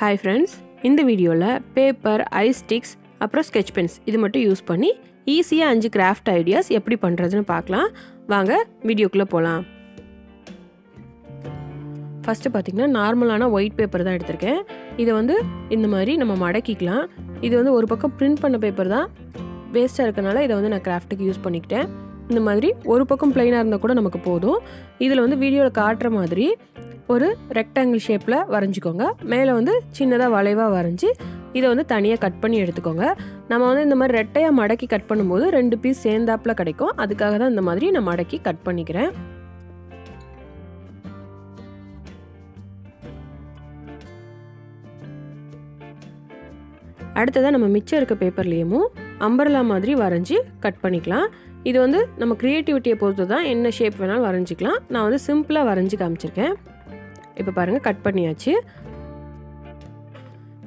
Hi friends இந்த வீடியோவில் paper ice sticks அப்புறம் ஸ்கெட்ச் பென்ஸ் இது மட்டும் யூஸ் பண்ணி ஈஸியாக அஞ்சு கிராஃப்ட் ஐடியாஸ் எப்படி பண்ணுறதுன்னு பார்க்கலாம். வாங்க வீடியோக்குள்ளே போகலாம் ஃபஸ்ட்டு பார்த்திங்கன்னா நார்மலான ஒயிட் பேப்பர் தான் எடுத்திருக்கேன். இதை வந்து இந்த மாதிரி நம்ம மடக்கிக்கலாம். இது வந்து ஒரு பக்கம் பிரிண்ட் பண்ண பேப்பர் தான். வேஸ்ட்டாக இருக்கனால இதை வந்து நான் கிராஃப்ட்டுக்கு யூஸ் பண்ணிக்கிட்டேன். இந்த மாதிரி ஒரு பக்கம் பிளெயினாக இருந்தால் கூட நமக்கு போதும். இதில் வந்து வீடியோவில் காட்டுற மாதிரி ஒரு ரெக்டாங்கிள் ஷேப்பில் வரைஞ்சிக்கோங்க. மேலே வந்து சின்னதாக வளைவாக வரைஞ்சி இதை வந்து தனியாக கட் பண்ணி எடுத்துக்கோங்க. நம்ம வந்து இந்த மாதிரி ரெட்டையாக மடக்கி கட் பண்ணும்போது ரெண்டு பீஸ் சேர்ந்தாப்பில் கிடைக்கும். அதுக்காக தான் இந்த மாதிரி நான் மடக்கி கட் பண்ணிக்கிறேன். அடுத்ததாக நம்ம மிச்சம் இருக்க பேப்பர்லேயும் அம்பர்லா மாதிரி வரைஞ்சி கட் பண்ணிக்கலாம். இது வந்து நம்ம க்ரியேட்டிவிட்டியை பொறுத்து தான் என்ன ஷேப் வேணாலும் வரைஞ்சிக்கலாம். நான் வந்து சிம்பிளாக வரைஞ்சி காமிச்சிருக்கேன். இப்போ பாருங்கள் கட் பண்ணியாச்சு.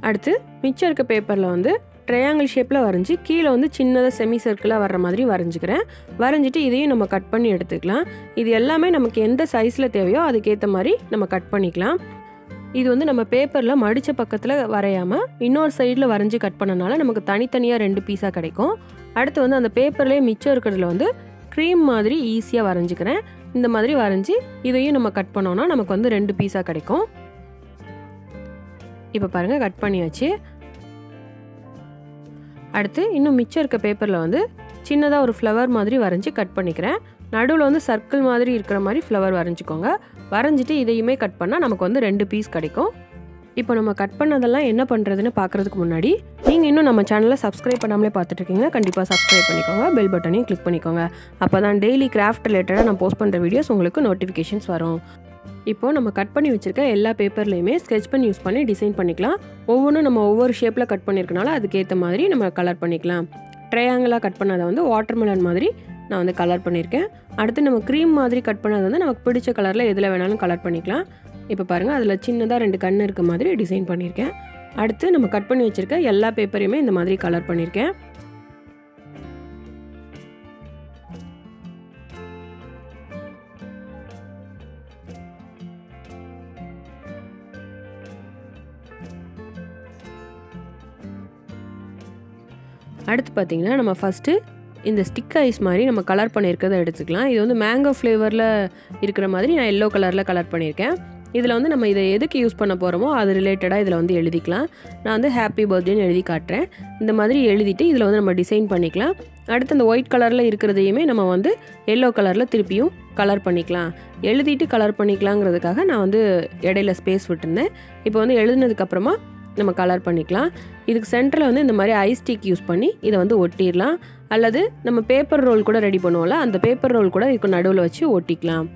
அடுத்து மிச்சம் இருக்க பேப்பரில் வந்து ட்ரையாங்கிள் ஷேப்பில் வரைஞ்சி கீழே வந்து சின்னதாக செமி சர்க்கிளாக வர்ற மாதிரி வரைஞ்சிக்கிறேன். வரைஞ்சிட்டு இதையும் நம்ம கட் பண்ணி எடுத்துக்கலாம். இது எல்லாமே நமக்கு எந்த சைஸில் தேவையோ அதுக்கேற்ற மாதிரி நம்ம கட் பண்ணிக்கலாம். இது வந்து நம்ம பேப்பரில் மடித்த பக்கத்தில் வரையாமல் இன்னொரு சைடில் வரைஞ்சி கட் பண்ணனால நமக்கு தனித்தனியாக ரெண்டு பீஸாக கிடைக்கும். அடுத்து வந்து அந்த பேப்பர்லேயே மிச்சம் இருக்கிறதுல வந்து க்ரீம் மாதிரி ஈஸியாக வரைஞ்சிக்கிறேன். இந்த மாதிரி வரைஞ்சி இதையும் நம்ம கட் பண்ணோன்னா நமக்கு வந்து ரெண்டு பீஸாக கிடைக்கும். இப்போ பாருங்கள் கட் பண்ணியாச்சு. அடுத்து இன்னும் மிச்சம் இருக்க பேப்பரில் வந்து சின்னதாக ஒரு ஃப்ளவர் மாதிரி வரைஞ்சி கட் பண்ணிக்கிறேன். நடுவில் வந்து சர்க்கிள் மாதிரி இருக்கிற மாதிரி ஃப்ளவர் வரைஞ்சிக்கோங்க. வரைஞ்சிட்டு இதையுமே கட் பண்ணால் நமக்கு வந்து ரெண்டு பீஸ் கிடைக்கும். இப்போ நம்ம கட் பண்ணதெல்லாம் என்ன பண்ணுறதுன்னு பார்க்குறதுக்கு முன்னாடி நீங்கள் இன்னும் நம்ம சேனலை சப்ஸ்கிரைப் பண்ணாமலே பார்த்துட்ருக்கீங்க கண்டிப்பாக சப்ஸ்கிரைப் பண்ணிக்கோங்க பெல் பட்டனையும் கிளிக் பண்ணிக்கோங்க. அப்போ தான் டெய்லி கிராஃப்ட் ரிலேட்டடாக நான் போஸ்ட் பண்ணுற வீடியோஸ் உங்களுக்கு நோட்டிஃபிகேஷன்ஸ் வரும். இப்போது நம்ம கட் பண்ணி வச்சுருக்க எல்லா பேப்பர்லேயுமே ஸ்கெச் பண்ணி யூஸ் பண்ணி டிசைன் பண்ணிக்கலாம். ஒவ்வொன்றும் நம்ம ஒவ்வொரு ஷேப்பில் கட் பண்ணியிருக்கனால அதுக்கேற்ற மாதிரி நம்ம கலர் பண்ணிக்கலாம். ட்ரையாங்கிளாக கட் பண்ணதை வந்து வாட்டர்மெலன் மாதிரி நான் வந்து கலர் பண்ணியிருக்கேன் அடுத்து நம்ம க்ரீம் மாதிரி கட் பண்ணது வந்து நமக்கு பிடிச்ச கலரில் எதில் வேணாலும் கலர் பண்ணிக்கலாம். இப்போ பாருங்கள் அதில் சின்னதாக ரெண்டு கண் இருக்க மாதிரி டிசைன் பண்ணியிருக்கேன் அடுத்து நம்ம கட் பண்ணி வச்சுருக்க எல்லா பேப்பரையுமே இந்த மாதிரி கலர் பண்ணியிருக்கேன் அடுத்து பார்த்திங்கன்னா நம்ம ஃபஸ்ட்டு இந்த ஸ்டிக் ஐஸ் மாதிரி நம்ம கலர் பண்ணியிருக்கிறத எடுத்துக்கலாம். இது வந்து மேங்கோ ஃப்ளேவரில் இருக்கிற மாதிரி நான் எல்லோ கலரில் கலர் பண்ணியிருக்கேன் இதில் வந்து நம்ம இதை எதுக்கு யூஸ் பண்ண போகிறோமோ அது ரிலேட்டடாக இதில் வந்து எழுதிக்கலாம். நான் வந்து ஹாப்பி பர்த்டேன்னு எழுதி காட்டுறேன். இந்த மாதிரி எழுதிட்டு இதில் வந்து நம்ம டிசைன் பண்ணிக்கலாம். அடுத்து அந்த ஒயிட் கலரில் இருக்கிறதையுமே நம்ம வந்து எல்லோ கலரில் திருப்பியும் கலர் பண்ணிக்கலாம். எழுதிட்டு கலர் பண்ணிக்கலாங்கிறதுக்காக நான் வந்து இடையில ஸ்பேஸ் விட்டுருந்தேன். இப்போ வந்து எழுதுனதுக்கப்புறமா நம்ம கலர் பண்ணிக்கலாம். இதுக்கு சென்டரில் வந்து இந்த மாதிரி ஐ ஸ்டிக் யூஸ் பண்ணி இதை வந்து ஒட்டிடலாம். அல்லது நம்ம பேப்பர் ரோல் கூட ரெடி பண்ணுவோம்ல அந்த பேப்பர் ரோல் கூட இதுக்கு நடுவில் வச்சு ஒட்டிக்கலாம்.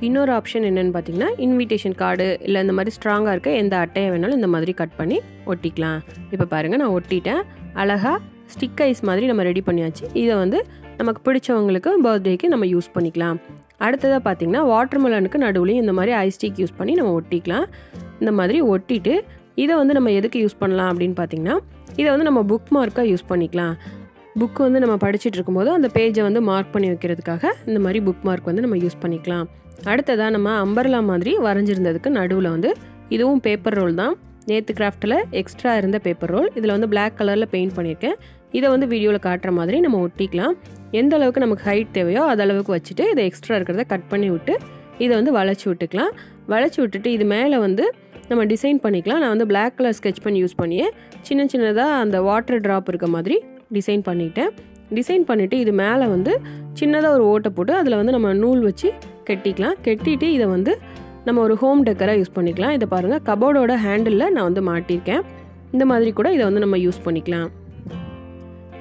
இன்னொரு ஆப்ஷன் என்னென்னு பார்த்தீங்கன்னா இன்விடேஷன் கார்டு இல்லை இந்த மாதிரி ஸ்ட்ராங்காக இருக்க எந்த அட்டையை வேணாலும் இந்த மாதிரி கட் பண்ணி ஒட்டிக்கலாம். இப்போ பாருங்கள் நான் ஒட்டிட்டேன். அழகாக ஸ்டிக் ஐஸ் மாதிரி நம்ம ரெடி பண்ணியாச்சு. இதை வந்து நமக்கு பிடிச்சவங்களுக்கு பர்த்டேக்கு நம்ம யூஸ் பண்ணிக்கலாம். அடுத்ததாக பார்த்தீங்கன்னா வாட்டர்மெலனுக்கு நடுவுலையும் இந்த மாதிரி ஐ ஸ்டிக் யூஸ் பண்ணி நம்ம ஒட்டிக்கலாம். இந்த மாதிரி ஒட்டிட்டு இதை வந்து நம்ம எதுக்கு யூஸ் பண்ணலாம் அப்படின்னு பார்த்தீங்கன்னா இதை வந்து நம்ம புக் மார்க்காக யூஸ் பண்ணிக்கலாம். புக் வந்து நம்ம படிச்சுட்டு இருக்கும்போது அந்த பேஜை வந்து மார்க் பண்ணி வைக்கிறதுக்காக இந்த மாதிரி புக் மார்க் வந்து நம்ம யூஸ் பண்ணிக்கலாம். அடுத்ததாக நம்ம அம்பர்லா மாதிரி வரைஞ்சிருந்ததுக்கு நடுவில் வந்து இதுவும் பேப்பர் ரோல் தான். நேற்று கிராஃப்டில் எக்ஸ்ட்ரா இருந்த பேப்பர் ரோல் இதில் வந்து பிளாக் கலரில் பெயிண்ட் பண்ணியிருக்கேன். இதை வந்து வீடியோவில் காட்டுற மாதிரி நம்ம ஒட்டிக்கலாம். எந்த அளவுக்கு நமக்கு ஹைட் தேவையோ அது அளவுக்கு வச்சுட்டு இதை எக்ஸ்ட்ரா இருக்கிறத கட் பண்ணி விட்டு இதை வந்து வளைச்சி விட்டுக்கலாம். வளைச்சி விட்டுட்டு இது மேலே வந்து நம்ம டிசைன் பண்ணிக்கலாம். நான் வந்து பிளாக் கலர் ஸ்கெச் பண்ணி யூஸ் பண்ணியே. சின்ன சின்னதாக அந்த வாட்டர் ட்ராப் இருக்க மாதிரி டிசைன் பண்ணிவிட்டேன் டிசைன் பண்ணிவிட்டு இது மேலே வந்து சின்னதாக ஒரு ஓட்டை போட்டு அதில் வந்து நம்ம நூல் வச்சு கட்டிக்கலாம். கட்டிட்டு இதை வந்து நம்ம ஒரு ஹோம் டெக்கராக யூஸ் பண்ணிக்கலாம். இதை பாருங்கள் கபோர்டோட ஹேண்டிலில் நான் வந்து மாட்டியிருக்கேன். இந்த மாதிரி கூட இதை வந்து நம்ம யூஸ் பண்ணிக்கலாம்.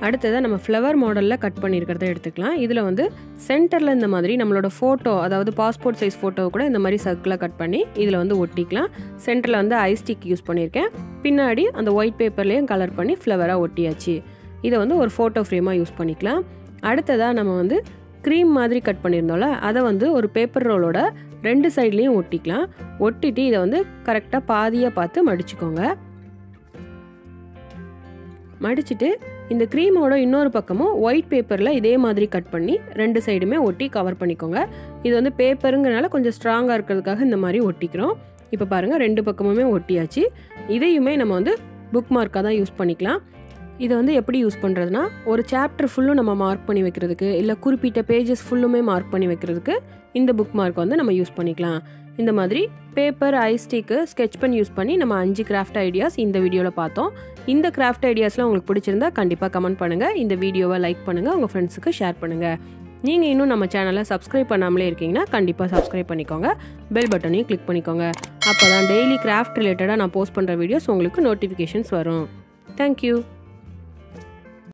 அடுத்ததாக நம்ம ஃப்ளவர் மாடலில் கட் பண்ணியிருக்கிறத எடுத்துக்கலாம். இதில் வந்து சென்டரில் இந்த மாதிரி நம்மளோட ஃபோட்டோ அதாவது பாஸ்போர்ட் சைஸ் ஃபோட்டோவை கூட இந்த மாதிரி சர்க்கிளாக கட் பண்ணி இதில் வந்து ஒட்டிக்கலாம். சென்டரில் வந்து ஐஸ்டிக் ஸ்டிக் யூஸ் பண்ணியிருக்கேன். பின்னாடி அந்த ஒயிட் பேப்பர்லேயும் கலர் பண்ணி ஃப்ளவராக ஒட்டியாச்சு. இதை வந்து ஒரு ஃபோட்டோ ஃப்ரேமாக யூஸ் பண்ணிக்கலாம். அடுத்ததாக நம்ம வந்து க்ரீம் மாதிரி கட் பண்ணியிருந்தோம்ல அதை வந்து ஒரு பேப்பர் ரோலோட ரெண்டு சைட்லேயும் ஒட்டிக்கலாம். ஒட்டிட்டு இதை வந்து கரெக்டாக பாதியாக பார்த்து மடிச்சுக்கோங்க. மடிச்சுட்டு இந்த க்ரீமோட இன்னொரு பக்கமும் ஒயிட் பேப்பரில் இதே மாதிரி கட் பண்ணி ரெண்டு சைடுமே ஒட்டி கவர் பண்ணிக்கோங்க. இது வந்து பேப்பருங்கிறனால கொஞ்சம் ஸ்ட்ராங்காக இருக்கிறதுக்காக இந்த மாதிரி ஒட்டிக்கிறோம். இப்போ பாருங்கள் ரெண்டு பக்கமுமே ஒட்டியாச்சு. இதையுமே நம்ம வந்து புக் மார்க்காக தான் யூஸ் பண்ணிக்கலாம். இதை வந்து எப்படி யூஸ் பண்ணுறதுனா ஒரு சாப்டர் ஃபுல்லும் நம்ம மார்க் பண்ணி வைக்கிறதுக்கு இல்லை குறிப்பிட்ட பேஜஸ் ஃபுல்லுமே மார்க் பண்ணி வைக்கிறதுக்கு இந்த புக் மார்க் வந்து நம்ம யூஸ் பண்ணிக்கலாம். இந்த மாதிரி paper ice stick sketch pen use பண்ணி நம்ம அஞ்சு கிராஃப்ட் ஐடியாஸ் இந்த வீடியோவில் பார்த்தோம். இந்த கிராஃப்ட் ஐடியாஸ்லாம் உங்களுக்கு பிடிச்சிருந்தா கண்டிப்பாக கமெண்ட் பண்ணுங்கள் இந்த வீடியோவை லைக் பண்ணுங்கள் உங்கள் ஃப்ரெண்ட்ஸுக்கு ஷேர் பண்ணுங்கள் நீங்கள் இன்னும் நம்ம சேனலை சப்ஸ்கிரைப் பண்ணாமலே இருக்கீங்கன்னா கண்டிப்பாக சப்ஸ்கிரைப் பண்ணிக்கோங்க. பெல் பட்டனையும் கிளிக் பண்ணிக்கோங்க. அப்போ தான் டெய்லி கிராஃப்ட் ரிலேட்டடாக நான் போஸ்ட் பண்ணுற வீடியோஸ் உங்களுக்கு நோட்டிஃபிகேஷன்ஸ் வரும். தேங்க்யூ